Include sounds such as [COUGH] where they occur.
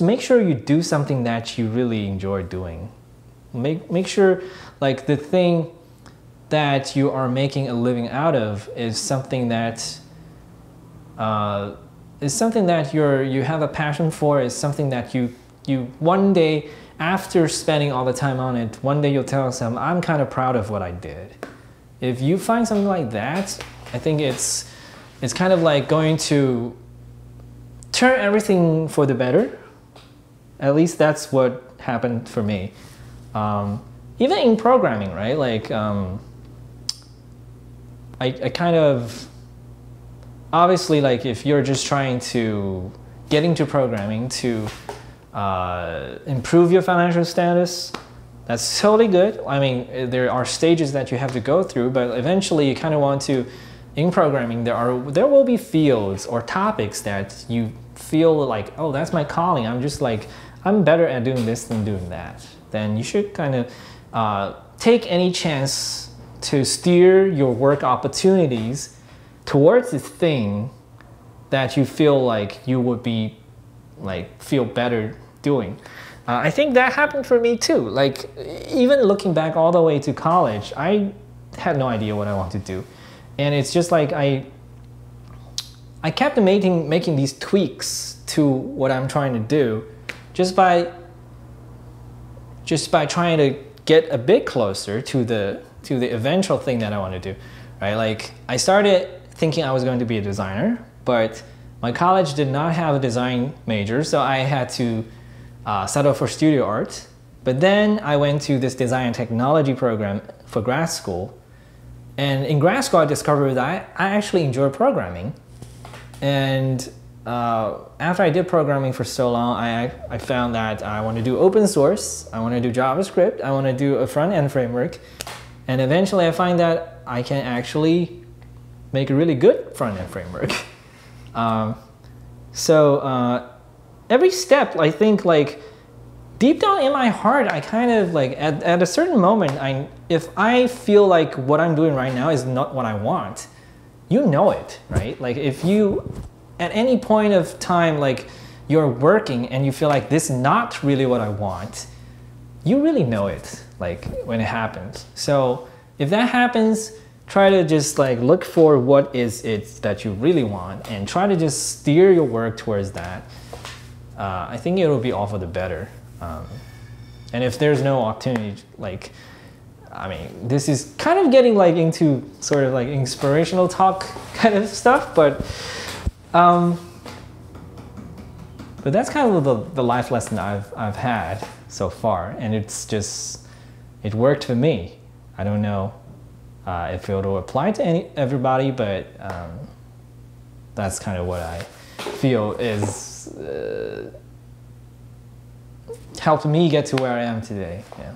make sure you do something that you really enjoy doing. Make, make sure like the thing that you are making a living out of is something that uh, is something that you're you have a passion for is something that you you one day after spending all the time on it one day you'll tell yourself i'm kind of proud of what i did if you find something like that i think it's it's kind of like going to turn everything for the better at least that's what happened for me. Um, even in programming, right? Like, um, I, I kind of, obviously, like if you're just trying to get into programming to uh, improve your financial status, that's totally good. I mean, there are stages that you have to go through, but eventually you kind of want to, in programming, there are there will be fields or topics that you feel like, oh, that's my calling. I'm just like I'm better at doing this than doing that, then you should kind of uh, take any chance to steer your work opportunities towards this thing that you feel like you would be like feel better doing. Uh, I think that happened for me too. Like even looking back all the way to college, I had no idea what I wanted to do, and it's just like I I kept making making these tweaks to what I'm trying to do just by just by trying to get a bit closer to the to the eventual thing that I want to do, right? Like I started thinking I was going to be a designer, but my college did not have a design major, so I had to uh, settle for studio art. But then I went to this design technology program for grad school, and in grad school I discovered that I, I actually enjoy programming, and uh, after I did programming for so long, I, I found that I want to do open source, I want to do JavaScript, I want to do a front end framework, and eventually I find that I can actually make a really good front end framework. [LAUGHS] um, so uh, every step, I think like deep down in my heart, I kind of like at, at a certain moment, I, if I feel like what I'm doing right now is not what I want, you know it, right? Like if you at any point of time, like you're working and you feel like this is not really what I want, you really know it, like when it happens. So if that happens, try to just like look for what is it that you really want and try to just steer your work towards that. Uh, I think it will be all for the better. Um, and if there's no opportunity, like, I mean, this is kind of getting like into sort of like inspirational talk [LAUGHS] kind of stuff, but um, but that's kind of the, the life lesson I've, I've had so far, and it's just, it worked for me. I don't know uh, if it will apply to any, everybody, but um, that's kind of what I feel is uh, helped me get to where I am today. Yeah.